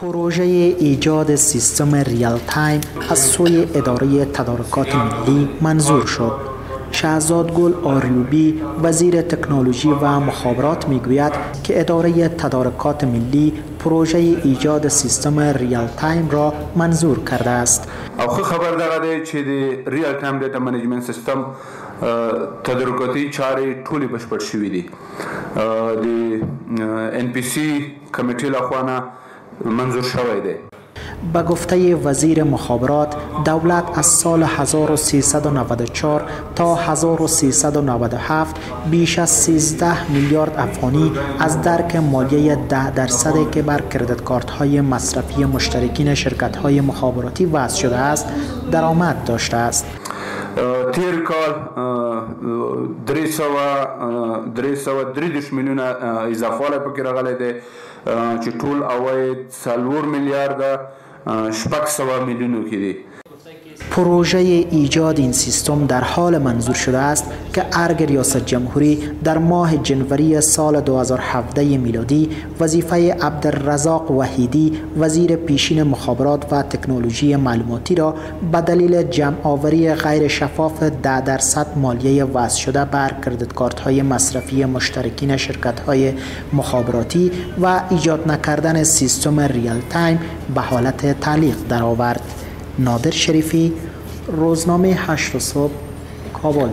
پروژه ایجاد سیستم real time از سوی اداره تدارکات ملی منظور شد. شهزاد گل آریوبی وزیر تکنولوژی و مخابرات می‌گوید که اداره تدارکات ملی پروژه ایجاد سیستم real time را منظور کرده است. او خبر دغه چې د real time data management system تدارکاتي چارې ټولې بشپړ شوې دي د ان پی سی منظور شوی دی. به گفته وزیر مخابرات دولت از سال 1394 تا 1397 بیش از 13 میلیارد افغانی از درک مالیه 10 درصدی که بر کردیت کارت های مصرفی مشترکین شرکت های مخابراتی وضع شده است درآمد داشته است. تیر کال درې سوه درې سوه درې دېرش میلیونه اضافه والی پکې راغلی دی چې ټول عواید څلور میلیارده شپږ سوه میلیونو کې دي پروژه ایجاد این سیستم در حال منظور شده است که ارگ ریاست جمهوری در ماه جنوری سال 2017 میلادی وظیفه عبدالرزاق وحیدی وزیر پیشین مخابرات و تکنولوژی معلوماتی را به دلیل جمع آوری غیر شفاف 10 درصد مالیه وضع شده بر کردیت کارت های مصرفی مشترکین شرکت های مخابراتی و ایجاد نکردن سیستم ریال تایم به حالت تعلیق درآورد. نادر شریفی روزنامه هشت صبح کابل.